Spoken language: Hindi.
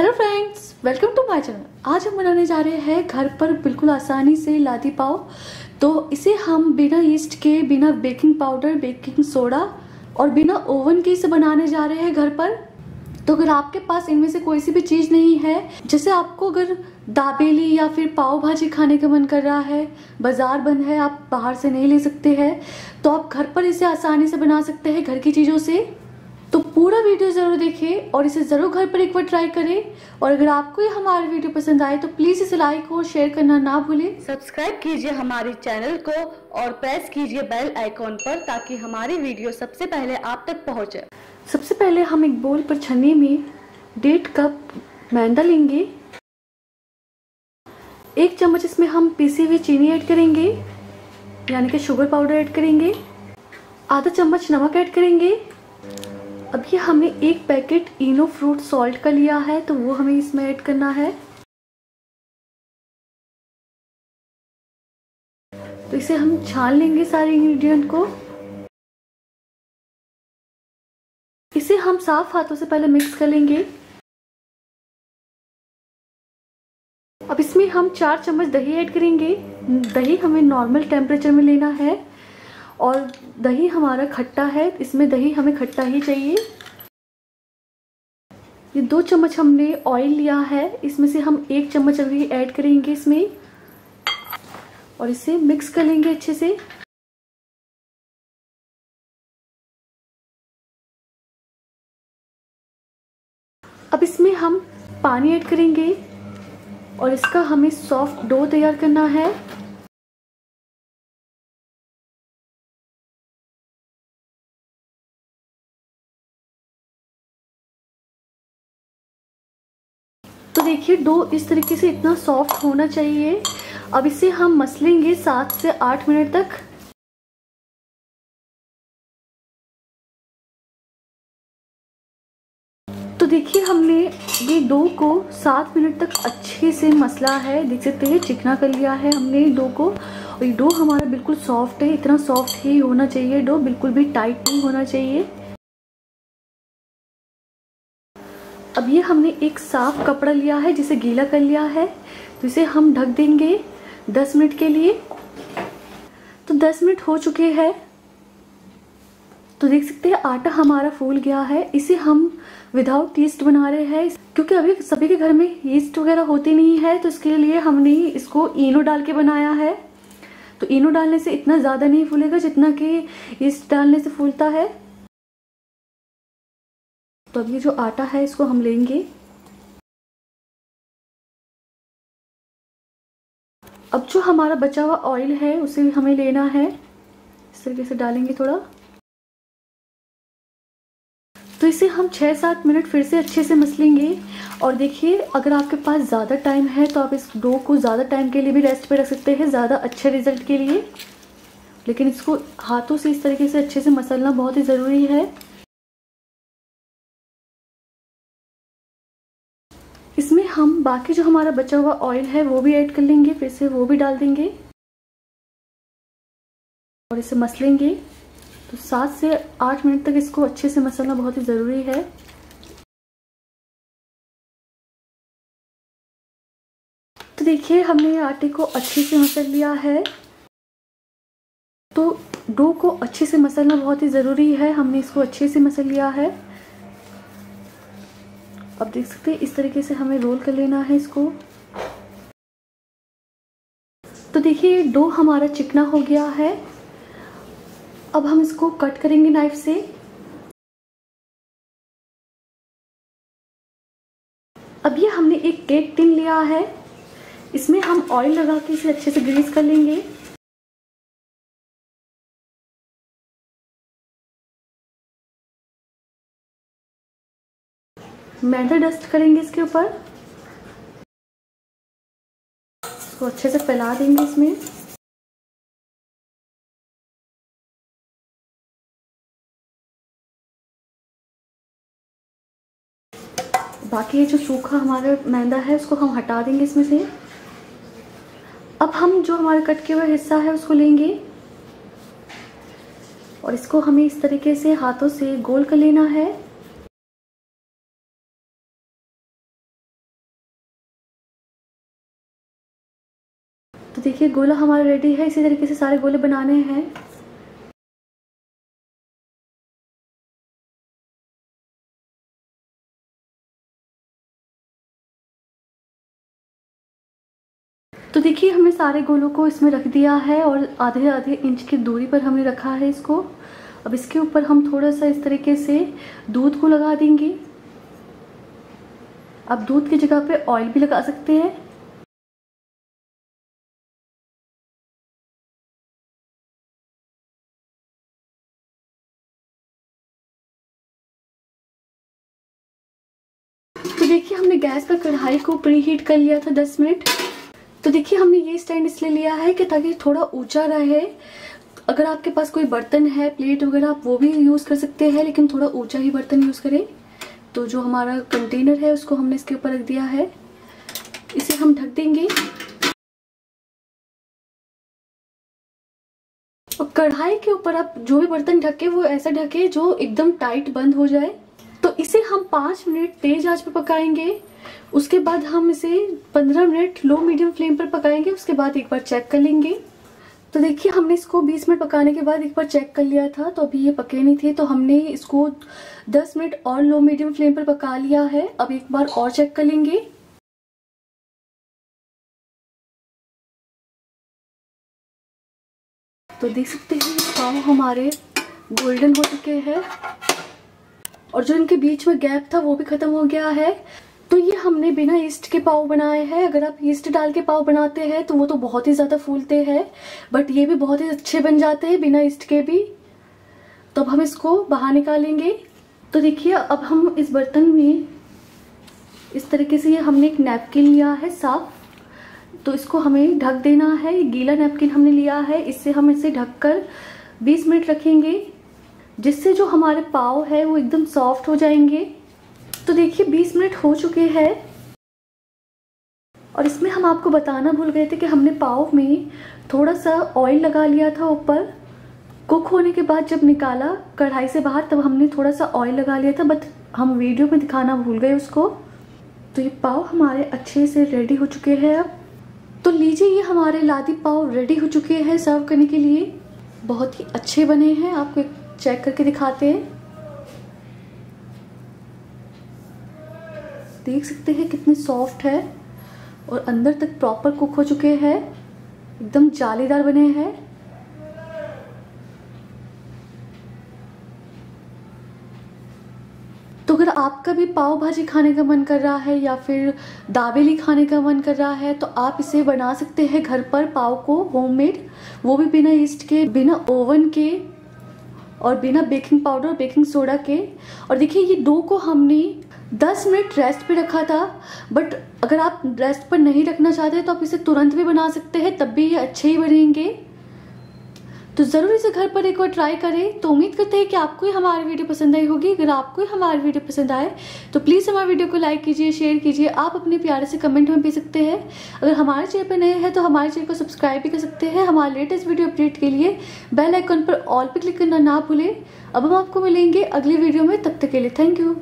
Hello friends welcome to my channel आज हम बनाने जा रहे हैं घर पर बिल्कुल आसानी से लादी पाव। तो इसे हम बिना ईस्ट के, बिना बेकिंग पाउडर बेकिंग सोडा और बिना ओवन के इसे बनाने जा रहे हैं घर पर। तो अगर आपके पास इनमें से कोई सी भी चीज़ नहीं है, जैसे आपको अगर दाबेली या फिर पाव भाजी खाने का मन कर रहा है, बाज़ार बंद है, आप बाहर से नहीं ले सकते हैं तो आप घर पर इसे आसानी से बना सकते हैं घर की चीज़ों से। तो पूरा वीडियो ज़रूर देखें और इसे ज़रूर घर पर एक बार ट्राई करें। और अगर आपको ये हमारा वीडियो पसंद आए तो प्लीज़ इसे लाइक और शेयर करना ना भूलें। सब्सक्राइब कीजिए हमारे चैनल को और प्रेस कीजिए बेल आइकॉन पर ताकि हमारी वीडियो सबसे पहले आप तक पहुँचे। सबसे पहले हम एक बोल पर छन्नी में डेढ़ कप मैदा लेंगे। एक चम्मच इसमें हम पीसी हुई चीनी ऐड करेंगे यानी कि शुगर पाउडर ऐड करेंगे। आधा चम्मच नमक ऐड करेंगे। अब ये हमने एक पैकेट इनो फ्रूट सॉल्ट का लिया है तो वो हमें इसमें ऐड करना है। तो इसे हम छान लेंगे सारे इंग्रेडिएंट को। इसे हम साफ़ हाथों से पहले मिक्स कर लेंगे। अब इसमें हम चार चम्मच दही ऐड करेंगे। दही हमें नॉर्मल टेम्परेचर में लेना है। और दही हमारा खट्टा है, इसमें दही हमें खट्टा ही चाहिए। ये दो चम्मच हमने ऑयल लिया है, इसमें से हम एक चम्मच अभी ऐड करेंगे इसमें। और इसे मिक्स कर लेंगे अच्छे से। अब इसमें हम पानी ऐड करेंगे और इसका हमें सॉफ्ट डो तैयार करना है। तो देखिए, डो इस तरीके से इतना सॉफ्ट होना चाहिए। अब इसे हम मसलेंगे सात से आठ मिनट तक। तो देखिए, हमने ये डो को सात मिनट तक अच्छे से मसला है। देख सकते हैं, चिकना कर लिया है हमने डो को। और ये डो हमारा बिल्कुल सॉफ्ट है, इतना सॉफ्ट ही होना चाहिए। डो बिल्कुल भी टाइट नहीं होना चाहिए। अब ये हमने एक साफ़ कपड़ा लिया है, जिसे गीला कर लिया है। तो इसे हम ढक देंगे 10 मिनट के लिए। तो 10 मिनट हो चुके हैं। तो देख सकते हैं, आटा हमारा फूल गया है। इसे हम विदाउट ईस्ट बना रहे हैं। क्योंकि अभी सभी के घर में ईस्ट वगैरह होती नहीं है तो इसके लिए हमने इसको इनो डाल के बनाया है। तो इनो डालने से इतना ज़्यादा नहीं फूलेगा जितना कि ईस्ट डालने से फूलता है। तो अब ये जो आटा है, इसको हम लेंगे। अब जो हमारा बचा हुआ ऑयल है, उसे भी हमें लेना है। इस तरीके से डालेंगे थोड़ा। तो इसे हम छः सात मिनट फिर से अच्छे से मसलेंगे। और देखिए, अगर आपके पास ज़्यादा टाइम है तो आप इस डो को ज़्यादा टाइम के लिए भी रेस्ट पे रख सकते हैं, ज़्यादा अच्छे रिज़ल्ट के लिए। लेकिन इसको हाथों से इस तरीके से अच्छे से मसलना बहुत ही ज़रूरी है। बाकी जो हमारा बचा हुआ ऑयल है, वो भी ऐड कर लेंगे, फिर से वो भी डाल देंगे। और इसे मसलेंगे। तो सात से आठ मिनट तक इसको अच्छे से मसलना बहुत ही ज़रूरी है। तो देखिए, हमने ये आटे को अच्छे से मसल लिया है। तो डो को अच्छे से मसलना बहुत ही ज़रूरी है। हमने इसको अच्छे से मसल लिया है। अब देख सकते हैं, इस तरीके से हमें रोल कर लेना है इसको। तो देखिए डो हमारा चिकना हो गया है। अब हम इसको कट करेंगे नाइफ से। अब ये हमने एक केक टिन लिया है। इसमें हम ऑयल लगा के इसे अच्छे से ग्रीस कर लेंगे। मैदा डस्ट करेंगे इसके ऊपर। इसको अच्छे से फैला देंगे इसमें। बाकी ये जो सूखा हमारा मैदा है, उसको हम हटा देंगे इसमें से। अब हम जो हमारे कट के हुए हिस्सा है, उसको लेंगे। और इसको हमें इस तरीके से हाथों से गोल कर लेना है। गोला हमारा रेडी है, इसी तरीके से सारे गोले बनाने हैं। तो देखिए, हमने सारे गोलों को इसमें रख दिया है और आधे आधे इंच की दूरी पर हमने रखा है इसको। अब इसके ऊपर हम थोड़ा सा इस तरीके से दूध को लगा देंगे। अब दूध की जगह पे ऑयल भी लगा सकते हैं। तो देखिए, हमने गैस पर कढ़ाई को प्री हीट कर लिया था 10 मिनट। तो देखिए, हमने ये स्टैंड इसलिए लिया है कि ताकि थोड़ा ऊँचा रहे। अगर आपके पास कोई बर्तन है, प्लेट वगैरह, आप वो भी यूज़ कर सकते हैं, लेकिन थोड़ा ऊँचा ही बर्तन यूज़ करें। तो जो हमारा कंटेनर है, उसको हमने इसके ऊपर रख दिया है। इसे हम ढक देंगे। और कढ़ाई के ऊपर आप जो भी बर्तन ढके, वो ऐसा ढके जो एकदम टाइट बंद हो जाए। तो इसे हम पाँच मिनट तेज आँच पर पकाएँगे, उसके बाद हम इसे पंद्रह मिनट लो मीडियम फ्लेम पर पकाएँगे, उसके बाद एक बार चेक कर लेंगे। तो देखिए, हमने इसको 20 मिनट पकाने के बाद एक बार चेक कर लिया था तो अभी ये पके नहीं थे तो हमने इसको 10 मिनट और लो मीडियम फ्लेम पर पका लिया है। अब एक बार और चेक कर लेंगे। तो देख सकते हैं, पाव हमारे गोल्डन हो चुके हैं। और जो इनके बीच में गैप था, वो भी खत्म हो गया है। तो ये हमने बिना ईस्ट के पाव बनाए हैं। अगर आप ईस्ट डाल के पाव बनाते हैं तो वो तो बहुत ही ज़्यादा फूलते हैं। बट ये भी बहुत ही अच्छे बन जाते हैं बिना ईस्ट के भी। तो अब हम इसको बाहर निकालेंगे। तो देखिए, अब हम इस बर्तन में इस तरीके से ये हमने एक नैपकिन लिया है साफ़। तो इसको हमें ढक देना है। गीला नैपकिन हमने लिया है। इससे हम इसे ढककर 20 मिनट रखेंगे। जिससे जो हमारे पाव है वो एकदम सॉफ्ट हो जाएँगे। तो देखिए 20 मिनट हो चुके हैं और इसमें हम आपको बताना भूल गए थे कि हमने पाव में थोड़ा सा ऑयल लगा लिया था ऊपर। कुक होने के बाद जब निकाला, कढ़ाई से बाहर, तब हमने थोड़ा सा ऑयल लगा लिया था बट हम वीडियो में दिखाना भूल गए उसको। तो ये पाव हमारे अच्छे से रेडी हो चुके हैं अब। तो लीजिए ये हमारे लादी पाव रेडी हो चुके हैं सर्व करने के लिए। बहुत ही अच्छे बने हैं, आपको एक चेक करके दिखाते हैं। देख सकते हैं कितने सॉफ्ट है और अंदर तक प्रॉपर कुक हो चुके हैं। एकदम जालीदार बने हैं। तो अगर आपका भी पाव भाजी खाने का मन कर रहा है या फिर दाबेली खाने का मन कर रहा है तो आप इसे बना सकते हैं घर पर पाव को होममेड वो भी बिना ईस्ट के, बिना ओवन के। और बिना बेकिंग पाउडर, बेकिंग सोडा के। और देखिए, ये डो को हमने 10 मिनट रेस्ट पे रखा था, बट अगर आप रेस्ट पर नहीं रखना चाहते तो आप इसे तुरंत भी बना सकते हैं, तब भी ये अच्छे ही बनेंगे। तो ज़रूर इसे घर पर एक बार ट्राई करें। तो उम्मीद करते हैं कि आपको ही हमारी वीडियो पसंद आई होगी। अगर आपको ही हमारी वीडियो पसंद आए तो प्लीज़ हमारे वीडियो को लाइक कीजिए शेयर कीजिए। आप अपने प्यारे से कमेंट में भी सकते हैं। अगर हमारे चैनल पर नए हैं तो हमारे चैनल को सब्सक्राइब भी कर सकते हैं हमारे लेटेस्ट वीडियो अपडेट के लिए। बेल आइकन पर ऑल पर क्लिक करना ना भूलें। अब हम आपको मिलेंगे अगली वीडियो में। तब तक के लिए थैंक यू